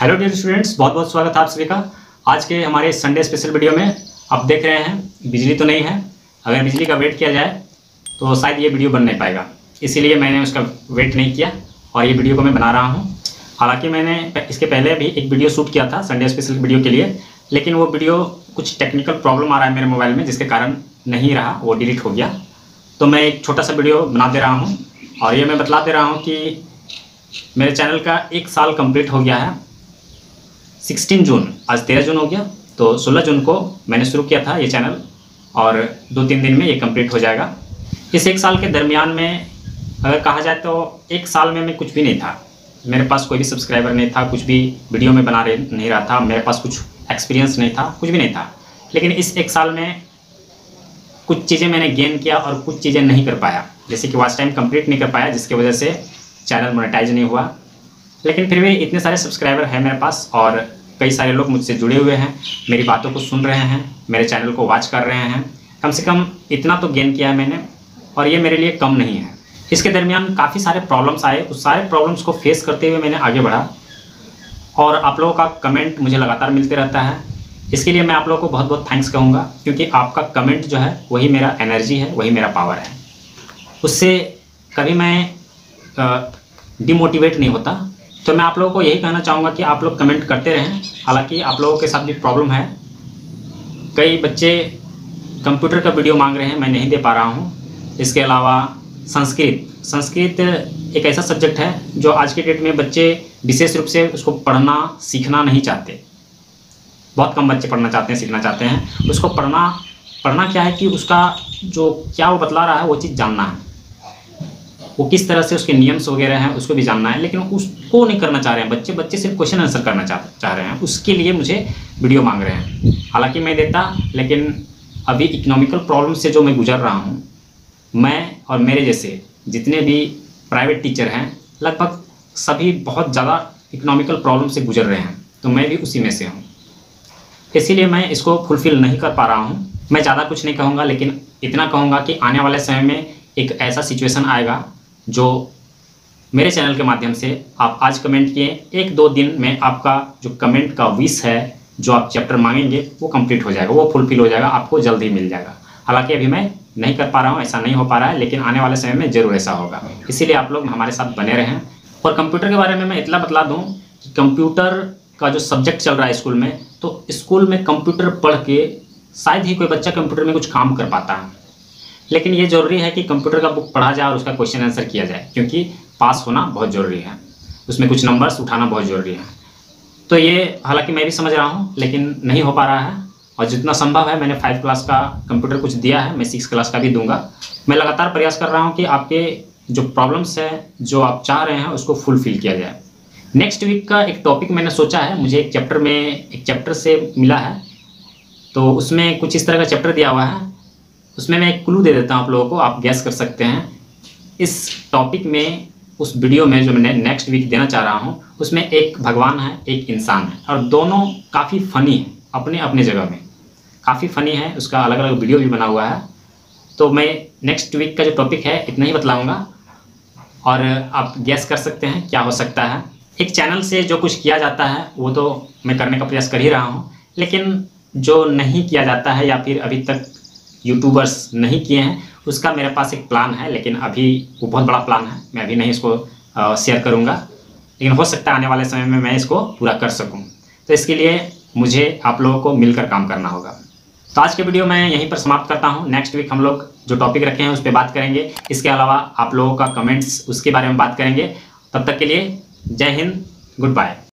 Hello dear students बहुत बहुत स्वागत है आप सभी का। आज के हमारे संडे स्पेशल वीडियो में आप देख रहे हैं, बिजली तो नहीं है। अगर बिजली का वेट किया जाए तो शायद ये वीडियो बन नहीं पाएगा। इसीलिए मैंने उसका वेट नहीं किया और ये वीडियो को मैं बना रहा हूँ। हालाँकि मैंने इसके पहले भी एक वीडियो शूट किया था संडे स्पेशल वीडियो के लिए, लेकिन वो वीडियो कुछ टेक्निकल प्रॉब्लम आ रहा है मेरे मोबाइल में, जिसके कारण नहीं रहा, वो डिलीट हो गया। तो मैं एक छोटा सा वीडियो बना दे रहा हूँ और ये मैं बतला दे रहा हूँ कि मेरे चैनल का एक साल कंप्लीट हो गया है। 16 जून, आज 13 जून हो गया तो 16 जून को मैंने शुरू किया था ये चैनल, और दो तीन दिन में ये कंप्लीट हो जाएगा। इस एक साल के दरमियान में अगर कहा जाए तो एक साल में मैं कुछ भी नहीं था। मेरे पास कोई भी सब्सक्राइबर नहीं था, कुछ भी वीडियो में बना नहीं रहा था, मेरे पास कुछ एक्सपीरियंस नहीं था, कुछ भी नहीं था। लेकिन इस एक साल में कुछ चीज़ें मैंने गेन किया और कुछ चीज़ें नहीं कर पाया। जैसे कि वाच टाइम कंप्लीट नहीं कर पाया, जिसकी वजह से चैनल मोनेटाइज नहीं हुआ। लेकिन फिर भी इतने सारे सब्सक्राइबर हैं मेरे पास और कई सारे लोग मुझसे जुड़े हुए हैं, मेरी बातों को सुन रहे हैं, मेरे चैनल को वॉच कर रहे हैं। कम से कम इतना तो गेन किया है मैंने और ये मेरे लिए कम नहीं है। इसके दरमियान काफ़ी सारे प्रॉब्लम्स आए, उस सारे प्रॉब्लम्स को फेस करते हुए मैंने आगे बढ़ा और आप लोगों का कमेंट मुझे लगातार मिलते रहता है। इसके लिए मैं आप लोगों को बहुत बहुत थैंक्स कहूँगा, क्योंकि आपका कमेंट जो है, वही मेरा एनर्जी है, वही मेरा पावर है। उससे कभी मैं डिमोटिवेट नहीं होता तो मैं आप लोगों को यही कहना चाहूँगा कि आप लोग कमेंट करते रहें। हालाँकि आप लोगों के साथ भी प्रॉब्लम है। कई बच्चे कंप्यूटर का वीडियो मांग रहे हैं, मैं नहीं दे पा रहा हूँ। इसके अलावा संस्कृत। संस्कृत एक ऐसा सब्जेक्ट है जो आज के डेट में बच्चे विशेष रूप से उसको पढ़ना सीखना नहीं चाहते। बहुत कम बच्चे पढ़ना चाहते हैं, सीखना चाहते हैं। उसको पढ़ना पढ़ना क्या है कि उसका जो क्या वो बतला रहा है, वो चीज़ जानना है। वो किस तरह से उसके नियम्स वगैरह हैं, उसको भी जानना है, लेकिन उसको नहीं करना चाह रहे हैं बच्चे। बच्चे सिर्फ़ क्वेश्चन आंसर करना चाह चाह रहे हैं। उसके लिए मुझे वीडियो मांग रहे हैं। हालाँकि मैं देता, लेकिन अभी इकोनॉमिकल प्रॉब्लम से जो मैं गुजर रहा हूँ, मैं और मेरे जैसे जितने भी प्राइवेट टीचर हैं, लगभग सभी बहुत ज़्यादा इकोनॉमिकल प्रॉब्लम से गुजर रहे हैं तो मैं भी उसी में से हूँ। इसीलिए मैं इसको फुलफ़िल नहीं कर पा रहा हूँ। मैं ज़्यादा कुछ नहीं कहूँगा, लेकिन इतना कहूँगा कि आने वाले समय में एक ऐसा सिचुएशन आएगा जो मेरे चैनल के माध्यम से आप आज कमेंट किए, एक दो दिन में आपका जो कमेंट का विश है, जो आप चैप्टर मांगेंगे, वो कंप्लीट हो जाएगा, वो फुलफिल हो जाएगा, आपको जल्द मिल जाएगा। हालाँकि अभी मैं नहीं कर पा रहा हूँ, ऐसा नहीं हो पा रहा है, लेकिन आने वाले समय में ज़रूर ऐसा होगा। इसीलिए आप लोग हमारे साथ बने रहें। और कंप्यूटर के बारे में मैं इतना बतला दूँ कि कंप्यूटर का जो सब्जेक्ट चल रहा है स्कूल में तो स्कूल में कंप्यूटर पढ़ के शायद ही कोई बच्चा कंप्यूटर में कुछ काम कर पाता है। लेकिन ये ज़रूरी है कि कंप्यूटर का बुक पढ़ा जाए और उसका क्वेश्चन आंसर किया जाए, क्योंकि पास होना बहुत ज़रूरी है। उसमें कुछ नंबर्स उठाना बहुत ज़रूरी है। तो ये हालाँकि मैं भी समझ रहा हूँ, लेकिन नहीं हो पा रहा है। और जितना संभव है, मैंने फाइव क्लास का कंप्यूटर कुछ दिया है, मैं सिक्स क्लास का भी दूँगा। मैं लगातार प्रयास कर रहा हूँ कि आपके जो प्रॉब्लम्स है, जो आप चाह रहे हैं, उसको फुलफिल किया जाए। नेक्स्ट वीक का एक टॉपिक मैंने सोचा है, मुझे एक चैप्टर में, एक चैप्टर से मिला है। तो उसमें कुछ इस तरह का चैप्टर दिया हुआ है। उसमें मैं एक क्लू दे देता हूँ आप लोगों को, आप गैस कर सकते हैं। इस टॉपिक में, उस वीडियो में जो मैं नेक्स्ट वीक देना चाह रहा हूँ, उसमें एक भगवान है, एक इंसान है। और दोनों काफ़ी फ़नी है, अपने अपने जगह में। काफ़ी फ़नी है, उसका अलग अलग वीडियो भी बना हुआ है। तो मैं नेक्स्ट वीक का जो टॉपिक है, इतना ही बतलाऊँगा। और आप गैस कर सकते हैं क्या हो सकता है। एक चैनल से जो कुछ किया जाता है, वो तो मैं करने का प्रयास कर ही रहा हूँ। लेकिन जो नहीं किया जाता है, या फिर अभी तक यूट्यूबर्स नहीं किए हैं, उसका मेरे पास एक प्लान है, लेकिन अभी वो बहुत बड़ा प्लान है। मैं अभी नहीं इसको शेयर करूँगा। लेकिन हो सकता है आने वाले समय में मैं इसको पूरा कर सकूँ। तो इसके लिए मुझे आप लोगों को मिलकर काम करना होगा। तो आज के वीडियो मैं यहीं पर समाप्त करता हूँ। नेक्स्ट वीक हम लोग जो टॉपिक रखे हैं, उस पर बात करेंगे। इसके अलावा आप लोगों का कमेंट्स उसके बारे में बात करेंगे। तब तक के लिए जय हिंद गुड बाय